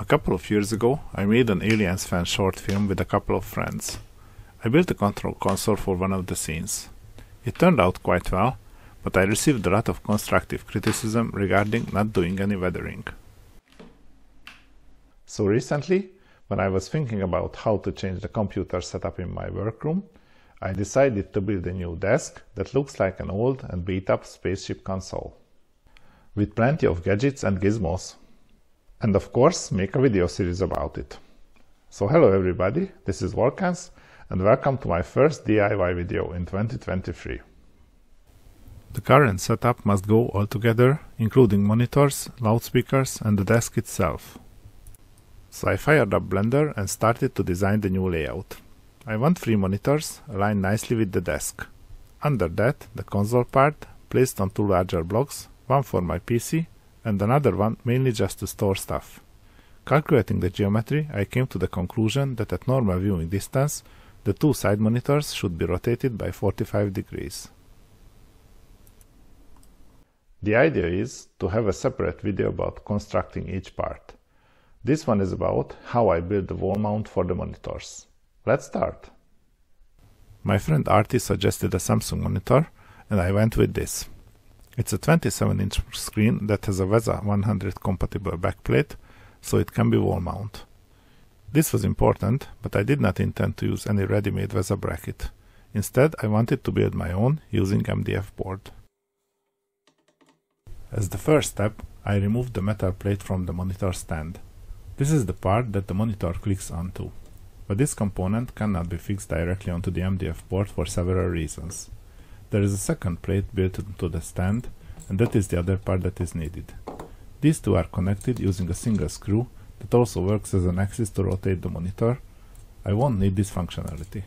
A couple of years ago, I made an Aliens fan short film with a couple of friends. I built a control console for one of the scenes. It turned out quite well, but I received a lot of constructive criticism regarding not doing any weathering. So recently, when I was thinking about how to change the computer setup in my workroom, I decided to build a new desk that looks like an old and beat up spaceship console. With plenty of gadgets and gizmos and of course make a video series about it. So hello everybody, this is Volkans and welcome to my first DIY video in 2023. The current setup must go all together, including monitors, loudspeakers and the desk itself. So I fired up Blender and started to design the new layout. I want three monitors aligned nicely with the desk. Under that, the console part placed on two larger blocks, one for my PC and another one mainly just to store stuff. Calculating the geometry, I came to the conclusion that at normal viewing distance, the two side monitors should be rotated by 45 degrees. The idea is to have a separate video about constructing each part. This one is about how I build the wall mount for the monitors. Let's start. My friend Artie suggested a Samsung monitor and I went with this. It's a 27-inch screen that has a VESA 100 compatible backplate, so it can be wall mount. This was important, but I did not intend to use any ready-made VESA bracket. Instead, I wanted to build my own using MDF board. As the first step, I removed the metal plate from the monitor stand. This is the part that the monitor clicks onto. But this component cannot be fixed directly onto the MDF board for several reasons. There is a second plate built into the stand, and that is the other part that is needed. These two are connected using a single screw that also works as an axis to rotate the monitor. I won't need this functionality.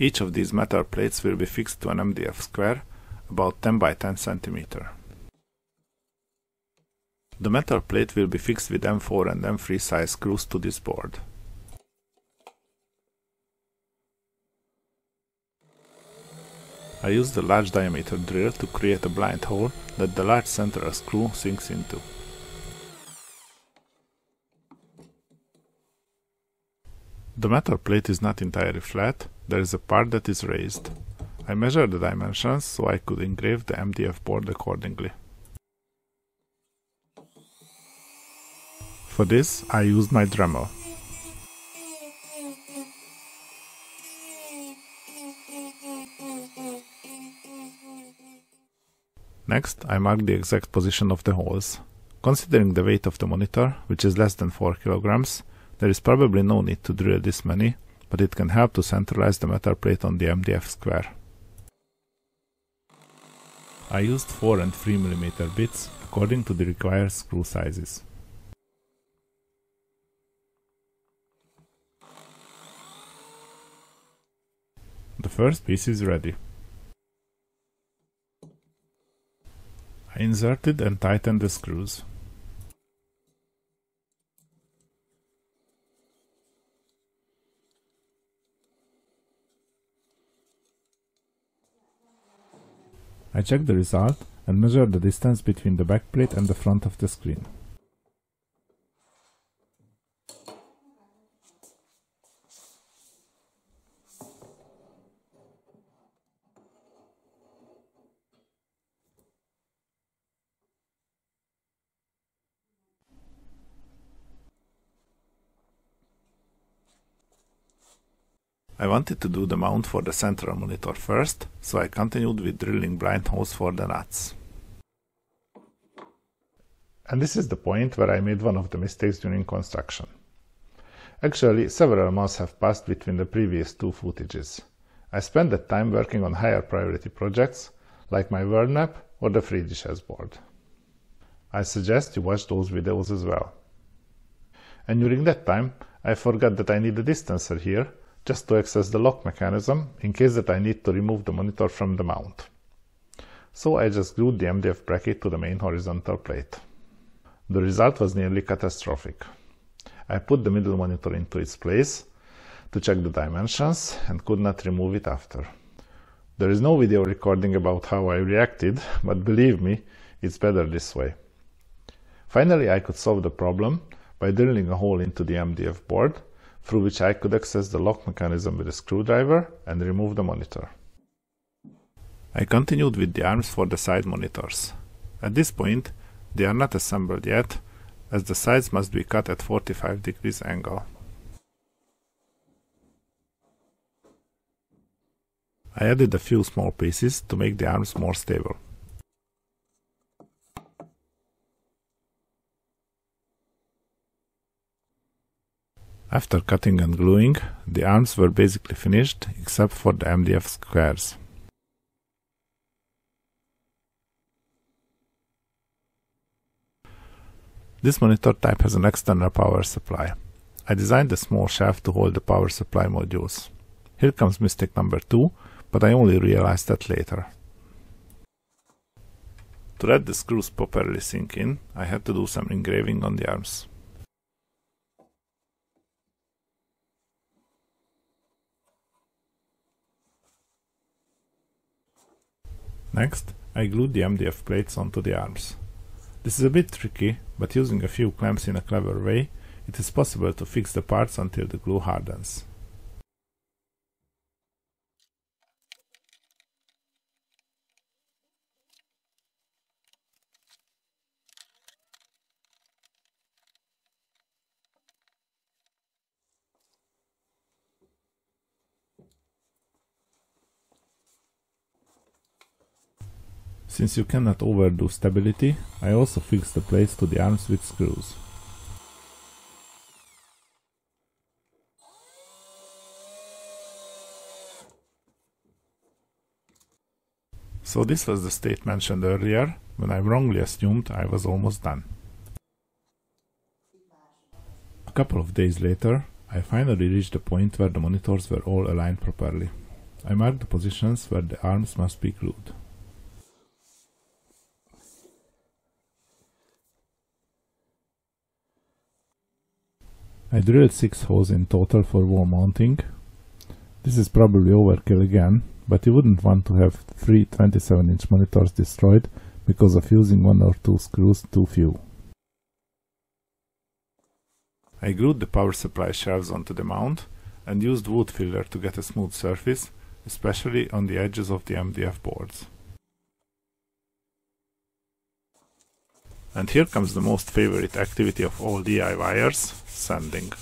Each of these metal plates will be fixed to an MDF square about 10 by 10 cm. The metal plate will be fixed with M4 and M3 size screws to this board. I used a large diameter drill to create a blind hole that the large central screw sinks into. The metal plate is not entirely flat, there is a part that is raised. I measured the dimensions so I could engrave the MDF board accordingly. For this I used my Dremel. Next, I marked the exact position of the holes. Considering the weight of the monitor, which is less than 4 kilograms, there is probably no need to drill this many, but it can help to centralize the metal plate on the MDF square. I used 4 and 3 mm bits according to the required screw sizes. The first piece is ready. I inserted and tightened the screws. I check the result and measure the distance between the backplate and the front of the screen. I wanted to do the mount for the central monitor first, so I continued with drilling blind holes for the nuts. And this is the point where I made one of the mistakes during construction. Actually, several months have passed between the previous two footages. I spent that time working on higher priority projects, like my world map or the 3D chessboard. I suggest you watch those videos as well. And during that time, I forgot that I need a distancer here just to access the lock mechanism in case that I need to remove the monitor from the mount. So I just glued the MDF bracket to the main horizontal plate. The result was nearly catastrophic. I put the middle monitor into its place to check the dimensions and could not remove it after. There is no video recording about how I reacted, but believe me, it's better this way. Finally, I could solve the problem by drilling a hole into the MDF board through which I could access the lock mechanism with a screwdriver and remove the monitor. I continued with the arms for the side monitors. At this point, they are not assembled yet, as the sides must be cut at 45 degrees angle. I added a few small pieces to make the arms more stable. After cutting and gluing, the arms were basically finished except for the MDF squares. This monitor type has an external power supply. I designed a small shaft to hold the power supply modules. Here comes mistake number 2, but I only realized that later. To let the screws properly sink in, I had to do some engraving on the arms. Next, I glued the MDF plates onto the arms. This is a bit tricky, but using a few clamps in a clever way, it is possible to fix the parts until the glue hardens. Since you cannot overdo stability, I also fixed the plates to the arms with screws. So this was the state mentioned earlier, when I wrongly assumed I was almost done. A couple of days later, I finally reached the point where the monitors were all aligned properly. I marked the positions where the arms must be glued. I drilled 6 holes in total for wall mounting. This is probably overkill again, but you wouldn't want to have three 27 inch monitors destroyed because of using one or two screws too few. I glued the power supply shelves onto the mount and used wood filler to get a smooth surface, especially on the edges of the MDF boards. And here comes the most favorite activity of all DIYers, sanding.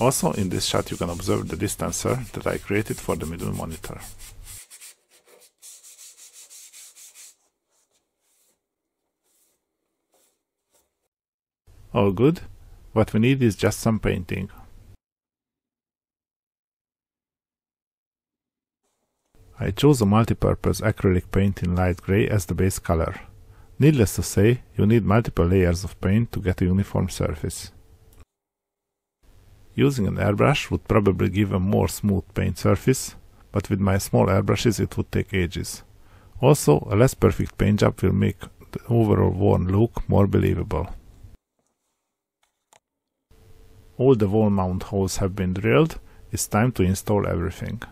Also in this shot you can observe the distancer that I created for the middle monitor. All good, what we need is just some painting. I chose a multi-purpose acrylic paint in light grey as the base color. Needless to say, you need multiple layers of paint to get a uniform surface. Using an airbrush would probably give a more smooth paint surface, but with my small airbrushes it would take ages. Also, a less perfect paint job will make the overall worn look more believable. All the wall mount holes have been drilled, it's time to install everything.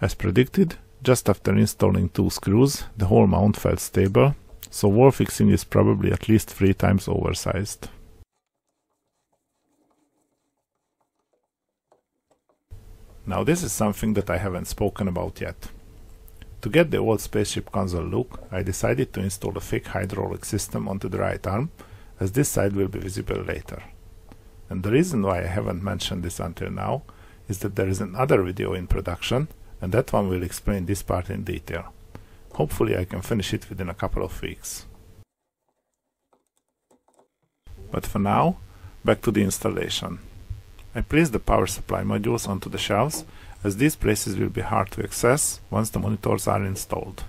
As predicted, just after installing two screws, the whole mount felt stable so wall fixing is probably at least three times oversized. Now this is something that I haven't spoken about yet. To get the old spaceship console look, I decided to install a fake hydraulic system onto the right arm, as this side will be visible later. And the reason why I haven't mentioned this until now is that there is another video in production, and that one will explain this part in detail. Hopefully I can finish it within a couple of weeks. But for now, back to the installation. I placed the power supply modules onto the shelves, as these places will be hard to access once the monitors are installed.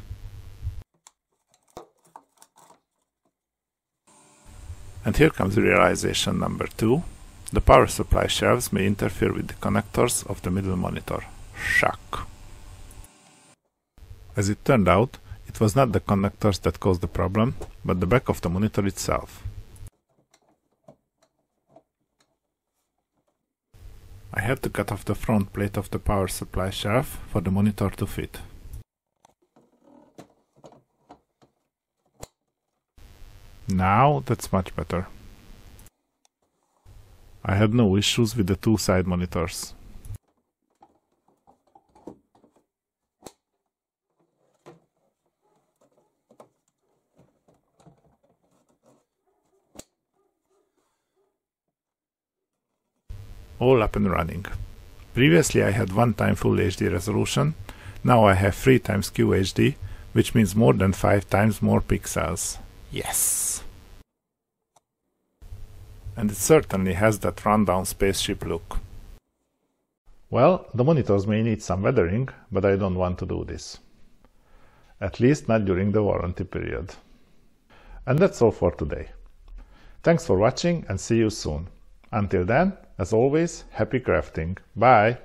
And here comes realization number two. The power supply shelves may interfere with the connectors of the middle monitor. Shock! As it turned out, it was not the connectors that caused the problem, but the back of the monitor itself. I had to cut off the front plate of the power supply shelf for the monitor to fit. Now that's much better. I had no issues with the two side monitors. All up and running. Previously I had 1 time Full HD resolution, now I have 3 times QHD, which means more than 5 times more pixels. Yes! And it certainly has that rundown spaceship look. Well, the monitors may need some weathering, but I don't want to do this. At least not during the warranty period. And that's all for today. Thanks for watching and see you soon. Until then, as always, happy crafting. Bye!